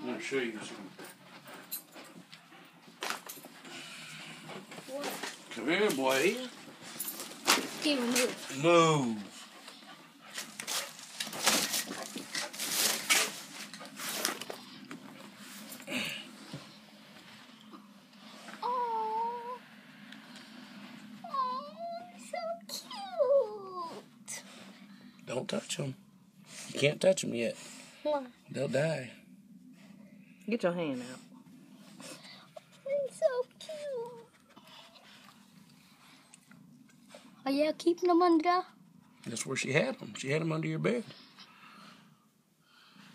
I'm gonna show you some. What? Come here, boy. Kiwi, move. Move. Oh. Oh, so cute. Don't touch them. You can't touch them yet. Why? They'll die. Get your hand out. They're so cute. Are you keeping them under? That's where she had them. She had them under your bed.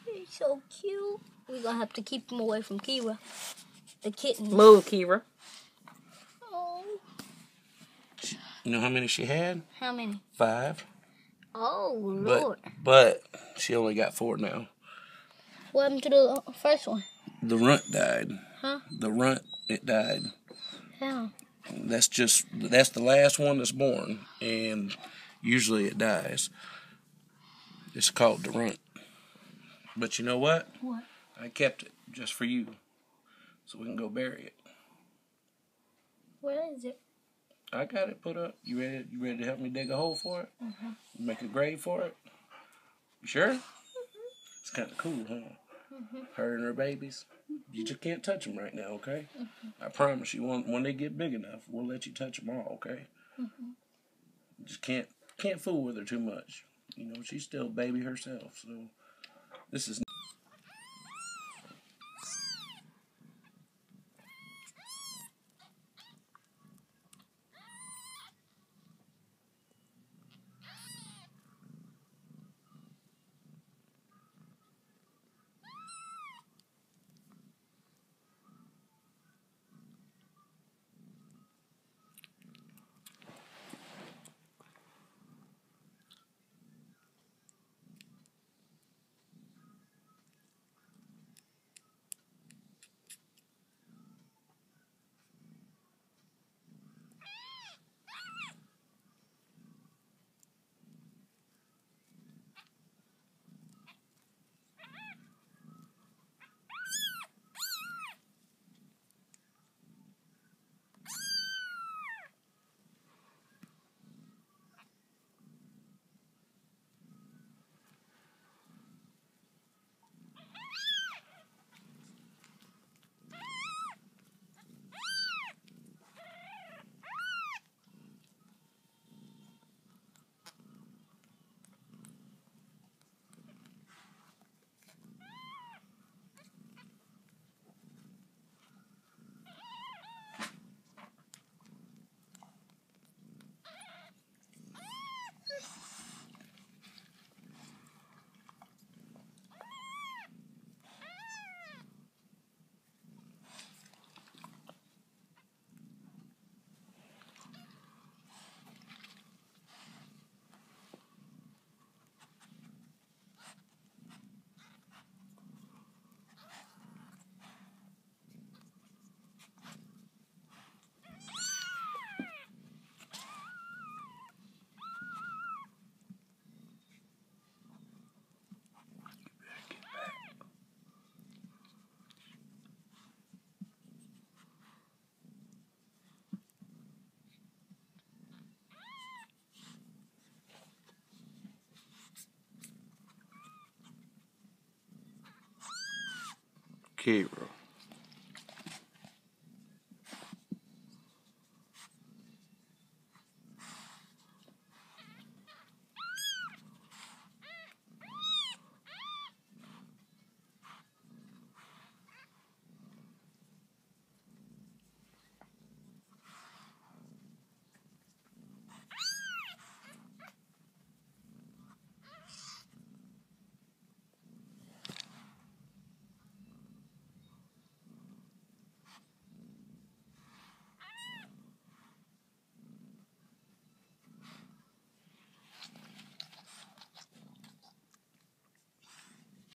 They're so cute. We're gonna have to keep them away from Kira. The kitten. Move, Kira. Oh, You know how many she had? how many? Five. Oh, But Lord. but she only got four now. What happened to the first one? The runt died. Huh? The runt it died. How? That's just that's the last one that's born, and usually it dies. It's called the runt. But you know what? What? I kept it just for you, so we can go bury it. Where is it? I got it put up. You ready? You ready to help me dig a hole for it? Mm-hmm. Make a grave for it? You sure? It's kind of cool, huh? Mm-hmm. Her and her babies. You just can't touch them right now, okay? I promise you, when when they get big enough, we'll let you touch them all, okay? Mm-hmm. Just can't can't fool with her too much. You know, she's still a baby herself, so this is. Kira.